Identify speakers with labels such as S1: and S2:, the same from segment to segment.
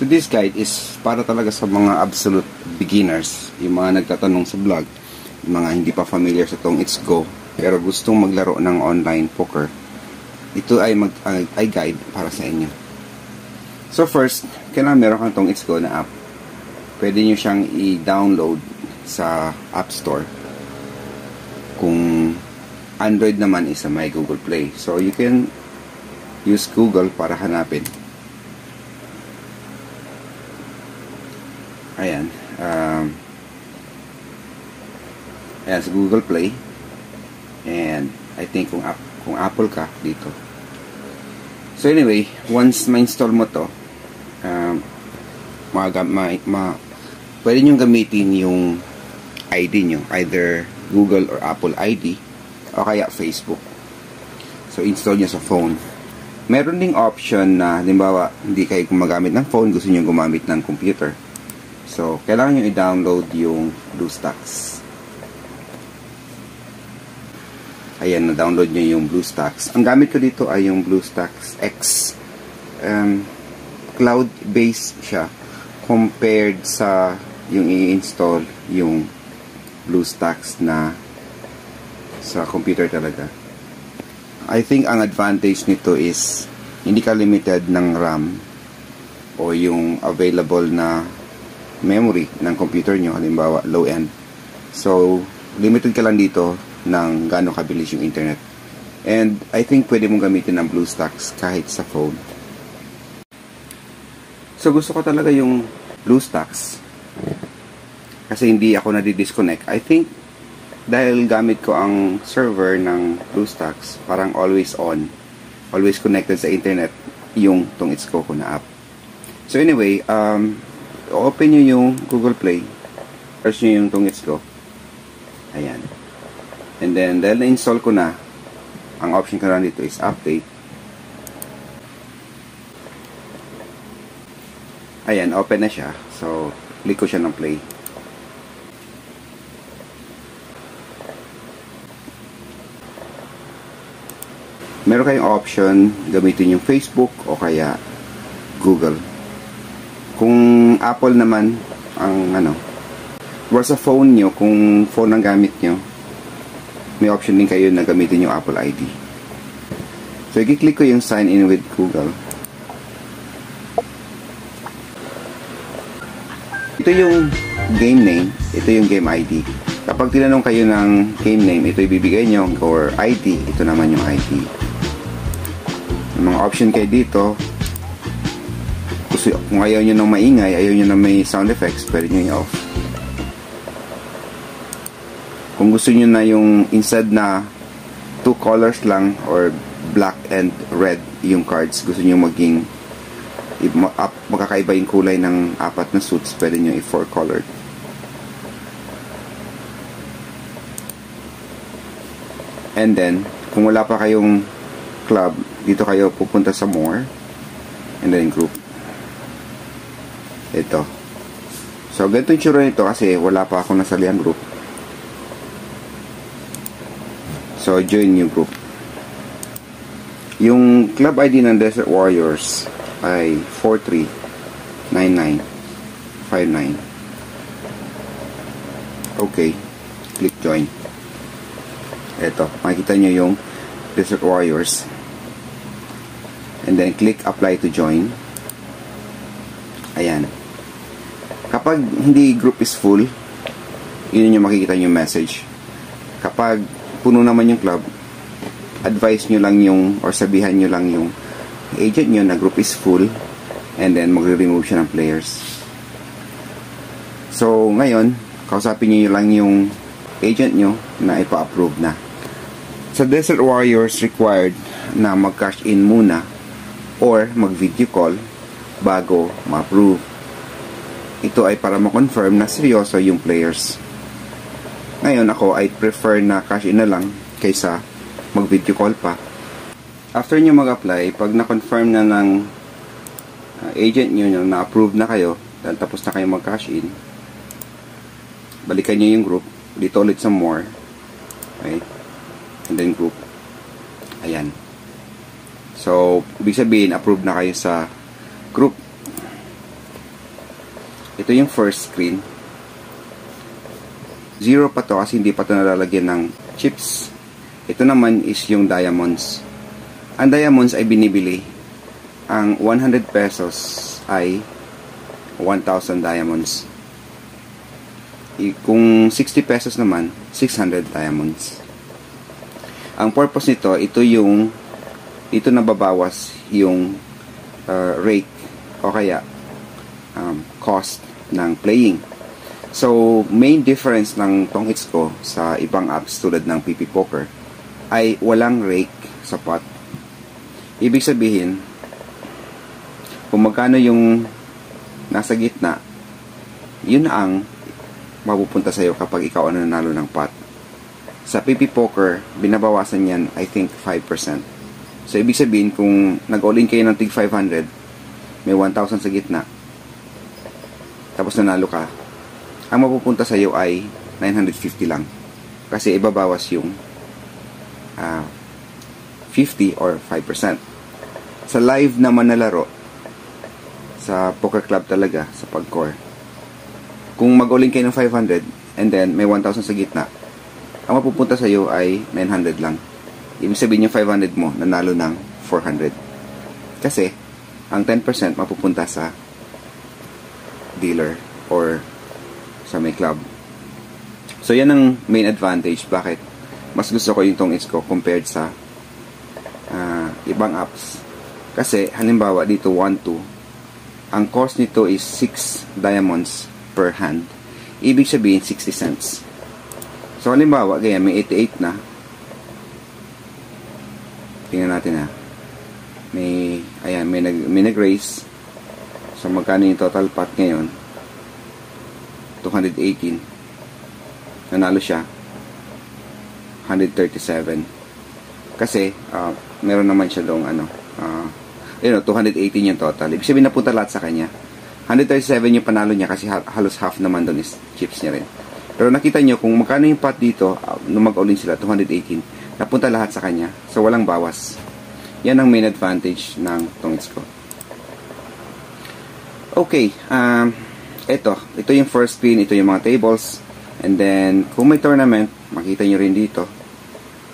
S1: So this guide is para talaga sa mga absolute beginners, yung mga nagtatanong sa vlog, yung mga hindi pa familiar sa tong It's Go, pero gustong maglaro ng online poker. Ito ay mag ay, ay guide para sa inyo. So first, kailangan meron kang tong It's Go na app. Pwede nyo siyang i-download sa App Store. Kung Android naman is sa may Google Play. So you can use Google para hanapin. Ayan. Um, ayan sa Google Play. And I think kung, kung Apple ka dito. So anyway, once ma-install mo to, um, ma, ma, ma, pwede nyo gamitin yung ID nyo, either Google or Apple ID, o kaya Facebook. So install nyo sa phone. Meron ding option na, halimbawa, hindi kayo gumagamit ng phone, gusto nyo gumamit ng computer. So, kailangan nyo i-download yung BlueStacks. Ayan, na-download nyo yung BlueStacks. Ang gamit ko dito ay yung BlueStacks X. Um, Cloud-based siya compared sa yung i-install yung BlueStacks na sa computer talaga. I think ang advantage nito is hindi ka limited ng RAM o yung available na memory ng computer nyo, halimbawa low end. So, limited ka lang dito ng gaano kabilis yung internet. And I think pwede mong gamitin ng BlueStacks kahit sa phone. So gusto ko talaga yung BlueStacks kasi hindi ako nadi-disconnect. I think dahil gamit ko ang server ng BlueStacks, parang always on, always connected sa internet yung tong It's Coco na app. So anyway, um, open nyo yung Google Play, search nyo yung tong It's Go. Ayan. And then, dahil na-install ko na, ang option ko na dito is update. Ayan, open na siya. So, click ko siya ng play. meron kayong option gamitin yung Facebook o kaya Google. Kung Apple naman ang ano, or sa phone nyo, kung phone ang gamit nyo, may option din kayo na gamitin yung Apple ID. So, i-click ko yung sign in with Google. Ito yung game name, ito yung game ID. Kapag tinanong kayo ng game name, ito ibibigay nyo, or ID, ito naman yung ID mga option kayo dito gusto, kung ayaw nyo ng maingay ayaw nyo ng may sound effects pwede nyo i-off. Kung gusto nyo na yung instead na two colors lang or black and red yung cards gusto nyo maging magkakaiba yung kulay ng apat na suits pwede nyo i-four colored and then kung wala pa kayong club, dito kayo pupunta sa more. And then group. Ito. So, ganito yung tsura nito kasi wala pa ako nasalihan group. So, join new group. Yung club ID ng Desert Warriors ay 439959. Okay. Click join. Ito. Makikita nyo yung Desert Warriors and then click apply to join ayan kapag hindi group is full yun yung makikita yung message. Kapag puno naman yung club advise nyo lang yung or sabihan nyo lang yung agent nyo na group is full and then magre-remove siya ng players. So ngayon kausapin nyo lang yung agent nyo na ipa-approve na. Sa Desert Warriors required na mag-cash in muna or mag-video call bago ma-approve. Ito ay para ma-confirm na seryoso yung players. Ngayon ako ay prefer na cash in na lang kaysa mag-video call pa. After nyo mag-apply, pag na-confirm na ng uh, agent nyo na na-approve na kayo, dahil tapos na kayo mag-cash in, balikan nyo yung group, dito ulit sa more, right? and then group. Ayan. So, ibig sabihin, approved na kayo sa group. Ito yung first screen. Zero pa to kasi hindi pa to nalalagyan ng chips. Ito naman is yung diamonds. Ang diamonds ay binibili. Ang 100 pesos ay 1,000 diamonds. I- Kung 60 pesos naman, 600 diamonds. Ang purpose nito, ito yung ito nababawas yung uh, rate o kaya um, cost ng playing. So, main difference ng tong hits ko sa ibang apps tulad ng PP Poker ay walang rake sa pot. Ibig sabihin, kung magkano yung nasa gitna, yun ang mapupunta sa'yo kapag ikaw ang nanalo ng pot. Sa PP Poker, binabawasan yan, I think, 5%. So, ibig sabihin, kung nag-all-in kayo ng tig 500, may 1,000 sa gitna, tapos nanalo ka, ang mapupunta sa iyo ay 950 lang. Kasi ibabawas yung ah, 50 or 5%. Sa live naman na laro, sa poker club talaga, sa pagcore, kung mag-all-in kayo ng 500 and then may 1,000 sa gitna, ang mapupunta sa iyo ay 900 lang. Ibig sabihin yung 500 mo, nanalo ng 400. Kasi, ang 10% mapupunta sa dealer or sa may club. So, yan ang main advantage. Bakit? Mas gusto ko yung tong ko compared sa ah, ibang apps. Kasi, halimbawa, dito 1, 2, ang cost nito is 6 diamonds per hand. Ibig sabihin, 60 cents. So, halimbawa, ganyan, may 88 na. Tingnan natin ha. May, ayan, may, nag, may nag-raise. So, magkano yung total pot ngayon? 218. Nanalo siya. 137. Kasi, uh, meron naman siya doong ano, uh, yun, 218 yung total. Ibig sabihin napunta lahat sa kanya. 137 yung panalo niya kasi ha- halos half naman doon is chips niya rin. Pero nakita nyo, kung magkano yung pot dito, uh, nung mag-all-in sila, 218, napunta lahat sa kanya. So, walang bawas. Yan ang main advantage ng tongits ko. Okay, um, ito. Ito yung first screen, ito yung mga tables. And then, kung may tournament, makita nyo rin dito.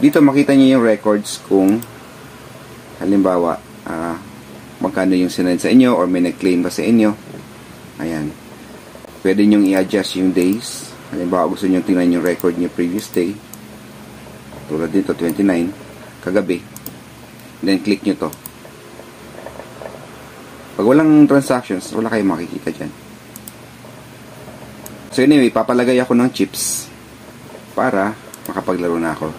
S1: Dito makita nyo yung records kung halimbawa, ah, magkano yung sinend sa inyo or may nag-claim ba sa inyo. Ayan. Pwede nyo i-adjust yung days. Halimbawa, gusto nyo tingnan yung record nyo previous day. Tulad dito, 29. Kagabi. Then, click nyo to. Pag walang transactions, wala kayong makikita dyan. So anyway, papalagay ako ng chips para makapaglaro na ako.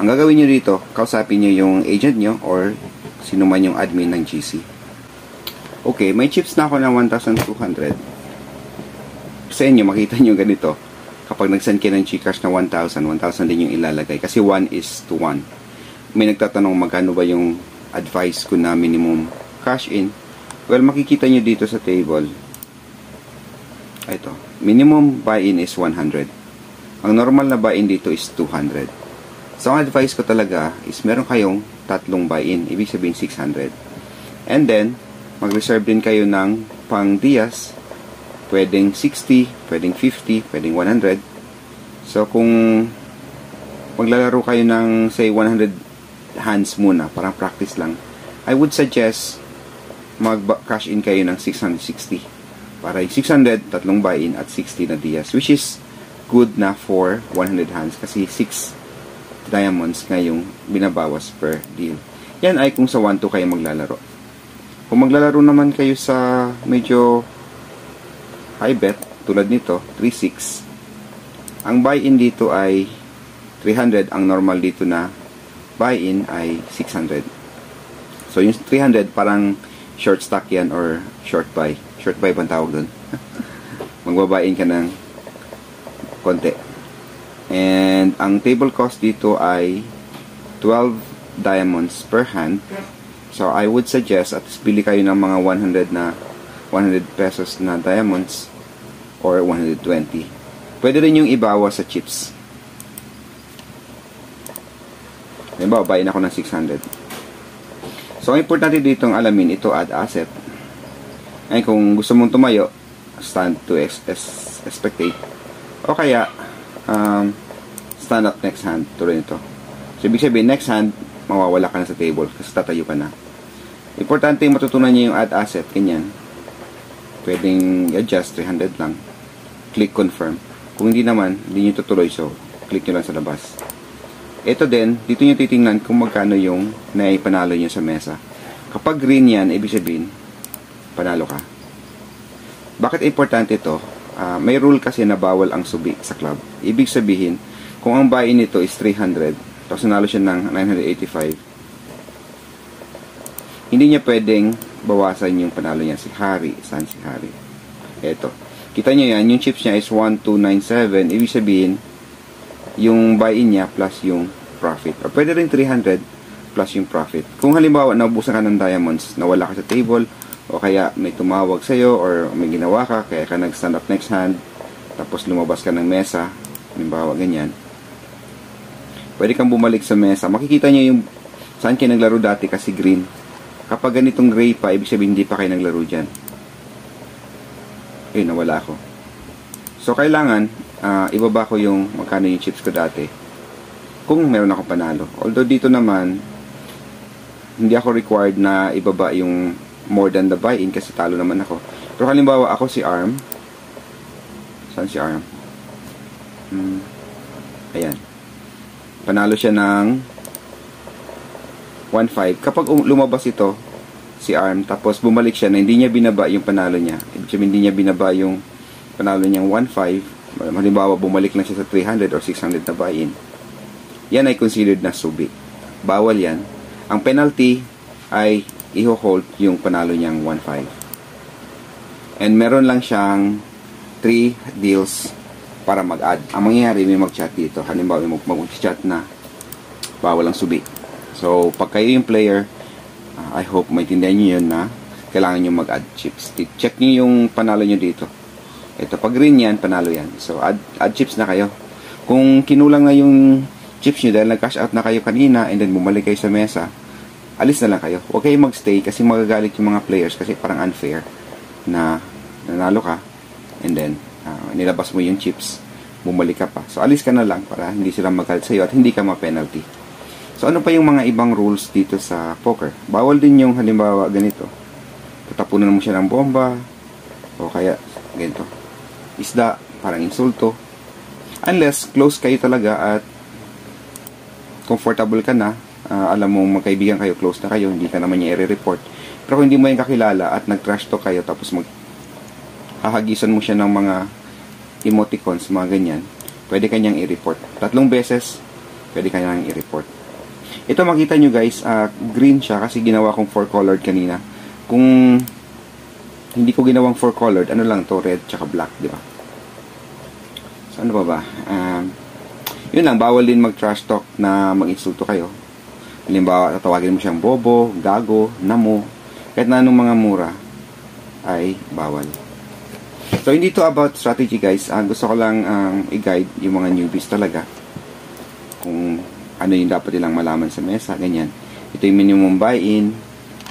S1: Ang gagawin nyo dito, kausapin nyo yung agent nyo or sino man yung admin ng GC. Okay, may chips na ako ng 1,200. Sa inyo, makita nyo ganito. Kapag nag-send kayo ng Gcash na 1,000, 1,000 din yung ilalagay. Kasi 1 is to 1. May nagtatanong magkano ba yung advice ko na minimum cash in. Well, makikita nyo dito sa table. Ito. Minimum buy-in is 100. Ang normal na buy-in dito is 200. So, ang advice ko talaga is meron kayong tatlong buy-in. Ibig sabihin 600. And then, mag-reserve din kayo ng pang Diaz. Pwedeng 60, pwedeng 50, pwedeng 100. So, kung maglalaro kayo ng, say, 100 hands muna, parang practice lang, I would suggest mag-cash in kayo ng 660. Para yung 600, tatlong buy-in at 60 na Diaz. Which is good na for 100 hands kasi 6 diamonds nga binabawas per deal. Yan ay kung sa 1-2 kayo maglalaro. Kung maglalaro naman kayo sa medyo high bet, tulad nito, 3-6, ang buy-in dito ay 300, ang normal dito na buy-in ay 600. So yung 300 parang short stock yan or short buy. Short buy bang tawag doon? Magbabain ka ng konti. And ang table cost dito ay 12 diamonds per hand. So I would suggest at least bili kayo ng mga 100 na 100 pesos na diamonds or 120. Pwede rin yung ibawa sa chips. Halimbawa, bayin ako ng 600. So, ang importante dito ang alamin, ito add asset. Ay, kung gusto mong tumayo, stand to ex ex. O kaya, um, stand up next hand. Tuloy nito. So, ibig sabihin, next hand, mawawala ka na sa table kasi tatayo ka na. Importante yung matutunan niyo yung add asset, ganyan. Pwedeng adjust, 300 lang. Click confirm. Kung hindi naman, hindi nyo tutuloy, so click nyo lang sa labas. Ito din, dito nyo titingnan kung magkano yung naipanalo nyo sa mesa. Kapag green yan, ibig sabihin, panalo ka. Bakit importante ito? Uh, may rule kasi na bawal ang subi sa club. Ibig sabihin, kung ang buy-in nito is 300, tapos nanalo siya ng 985, hindi niya pwedeng bawasan yung panalo niya si Harry. Saan si Harry? Ito. Kita niyo yan, yung chips niya is 1297. Ibig sabihin, yung buy-in niya plus yung profit. O pwede rin 300 plus yung profit. Kung halimbawa, naubusan ka ng diamonds, nawala ka sa table, o kaya may tumawag sa'yo, or may ginawa ka, kaya ka nag-stand up next hand, tapos lumabas ka ng mesa, halimbawa ganyan, pwede kang bumalik sa mesa. Makikita niyo yung saan kayo naglaro dati kasi green. Kapag ganitong gray pa, ibig sabihin hindi pa kayo naglaro dyan. Eh, nawala ako. So, kailangan, uh, ibaba ko yung magkano yung chips ko dati kung meron ako panalo. Although dito naman, hindi ako required na ibaba yung more than the buy-in kasi talo naman ako. Pero halimbawa ako si ARM. Saan si ARM? Hmm. Ayan. Panalo siya ng 1.5. Kapag um, lumabas ito, si ARM, tapos bumalik siya na hindi niya binaba yung panalo niya. Ibig hindi niya binaba yung panalo niyang 1.5. Halimbawa, bumalik lang siya sa 300 or 600 na buy-in yan ay considered na subi. Bawal yan. Ang penalty ay i-hold yung panalo niyang 1.5. And meron lang siyang 3 deals para mag-add. Ang mangyayari, may mag-chat dito. Halimbawa, may mag-chat na bawal ang subi. So, pag kayo yung player, uh, I hope maintindihan nyo yun na kailangan nyo mag-add chips. Check nyo yung panalo nyo dito. Ito, pag green yan, panalo yan. So, add, add chips na kayo. Kung kinulang na yung chips nyo dahil nag-cash out na kayo kanina and then bumalik kayo sa mesa, alis na lang kayo. Huwag kayo magstay kasi magagalit yung mga players kasi parang unfair na nanalo ka and then uh, nilabas mo yung chips, bumalik ka pa. So, alis ka na lang para hindi sila magalit sa'yo at hindi ka ma-penalty. So, ano pa yung mga ibang rules dito sa poker? Bawal din yung halimbawa ganito. Tatapunan mo siya ng bomba o kaya ganito. Isda, parang insulto. Unless close kayo talaga at comfortable ka na, uh, alam mo magkaibigan kayo, close na kayo, hindi ka naman niya i-report. Pero kung hindi mo yung kakilala at nag-trash talk kayo tapos mag hahagisan mo siya ng mga emoticons, mga ganyan, pwede kanyang i-report. Tatlong beses, pwede kanyang i-report. Ito makita nyo guys, uh, green siya kasi ginawa kong 4-colored kanina. Kung hindi ko ginawang 4-colored, ano lang to, red tsaka black, di ba? So ano ba ba? Um, yun lang, bawal din mag-trash talk na mag-insulto kayo. Halimbawa, tatawagin mo siyang bobo, gago, namo, kahit na anong mga mura, ay bawal. So, hindi to about strategy guys. Uh, gusto ko lang um, i-guide yung mga newbies talaga. Kung ano yung dapat nilang malaman sa mesa, ganyan. Ito yung minimum buy-in.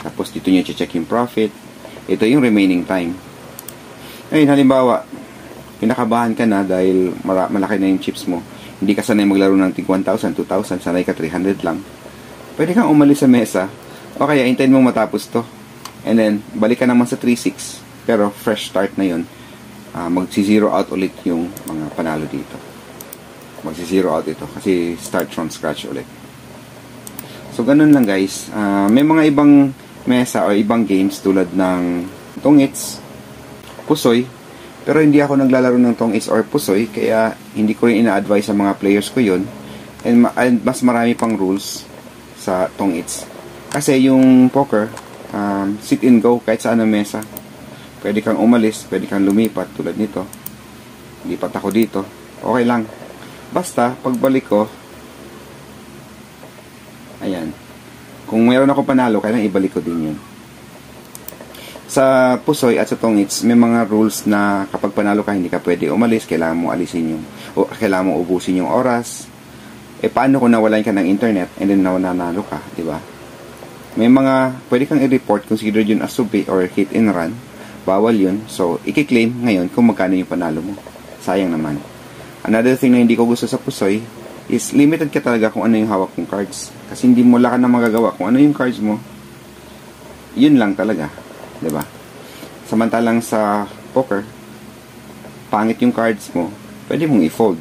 S1: Tapos dito nyo check yung profit. Ito yung remaining time. Ngayon, halimbawa, pinakabahan ka na dahil malaki na yung chips mo hindi ka sanay maglaro ng tig 1,000, 2,000, sanay ka 300 lang, pwede kang umalis sa mesa, o kaya hintayin mo matapos to. And then, balik ka naman sa 3,600, pero fresh start na yun. Uh, magsi-zero out ulit yung mga panalo dito. Magsi-zero out ito, kasi start from scratch ulit. So, ganun lang guys. Uh, may mga ibang mesa o ibang games tulad ng Tongits, Pusoy, pero hindi ako naglalaro ng tong is or pusoy, kaya hindi ko rin ina-advise sa mga players ko yun. And, and mas marami pang rules sa tong its. Kasi yung poker, um, sit and go kahit saan ang mesa. Pwede kang umalis, pwede kang lumipat tulad nito. Lipat ako dito. Okay lang. Basta, pagbalik ko, ayan. Kung meron ako panalo, kailangan ibalik ko din yun sa Pusoy at sa Tongits, may mga rules na kapag panalo ka, hindi ka pwede umalis, kailangan mo alisin yung, o kailangan mo ubusin yung oras. Eh, paano kung nawalan ka ng internet and then nanalo ka, di ba? May mga, pwede kang i-report, considered yun as subi or hit and run. bawal yun. So, i-claim ngayon kung magkano yung panalo mo. Sayang naman. Another thing na hindi ko gusto sa Pusoy is limited ka talaga kung ano yung hawak mong cards. Kasi hindi mo lang na magagawa kung ano yung cards mo. Yun lang talaga. ba? Samantalang sa poker, pangit yung cards mo, pwede mong i-fold.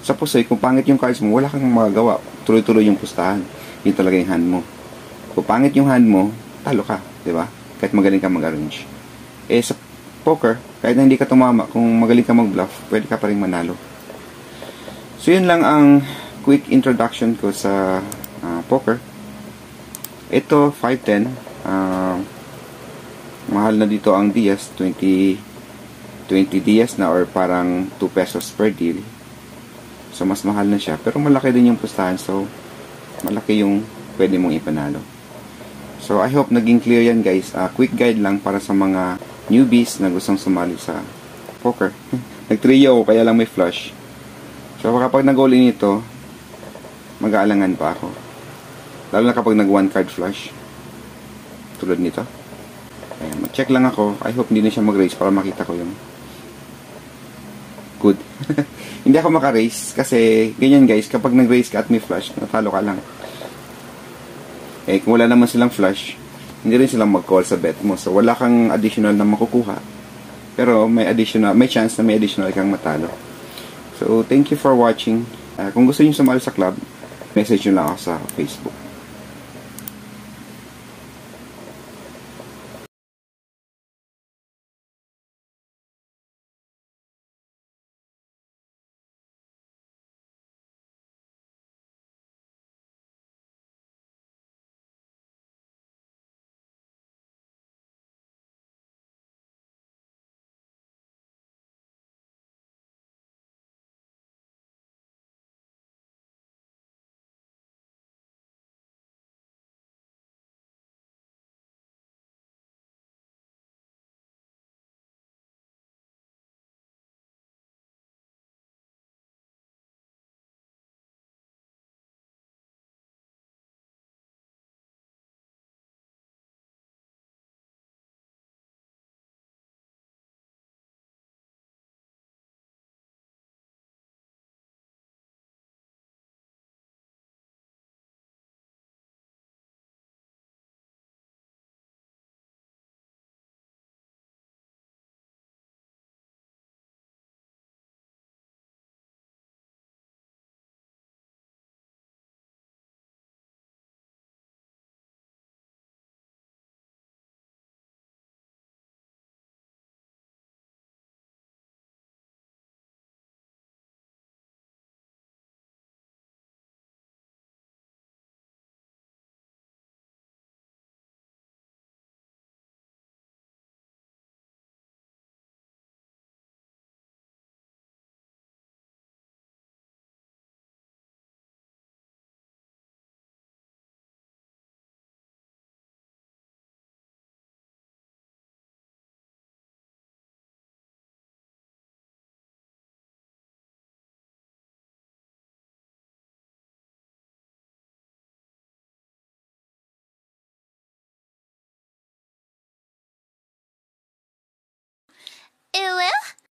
S1: Sa Pusoy, kung pangit yung cards mo, wala kang magagawa. Tuloy-tuloy yung pustahan. Yun talaga yung hand mo. Kung pangit yung hand mo, talo ka, ba? Kahit magaling ka mag-arrange. Eh sa poker, kahit na hindi ka tumama, kung magaling ka mag-bluff, pwede ka pa rin manalo. So yun lang ang quick introduction ko sa uh, poker. Ito 510 uh, mahal na dito ang DS 20 20 DS na or parang 2 pesos per deal. So mas mahal na siya pero malaki din yung pustahan so malaki yung pwede mong ipanalo. So I hope naging clear yan guys. Uh, quick guide lang para sa mga newbies na gustong sumali sa poker. Nag-trio kaya lang may flush. So kapag nag-all in ito, mag-aalangan pa ako. Lalo na kapag nag-one card flush. Tulad nito. Ayan, mag-check lang ako. I hope hindi na siya mag-raise para makita ko yung good. hindi ako maka-raise kasi ganyan guys, kapag nag-raise ka at may flush, natalo ka lang. Eh, kung wala naman silang flush, hindi rin silang mag-call sa bet mo. So, wala kang additional na makukuha. Pero, may additional, may chance na may additional kang matalo. So, thank you for watching. Uh, kung gusto niyo sumali sa club, message nyo lang ako sa Facebook.
S2: Ew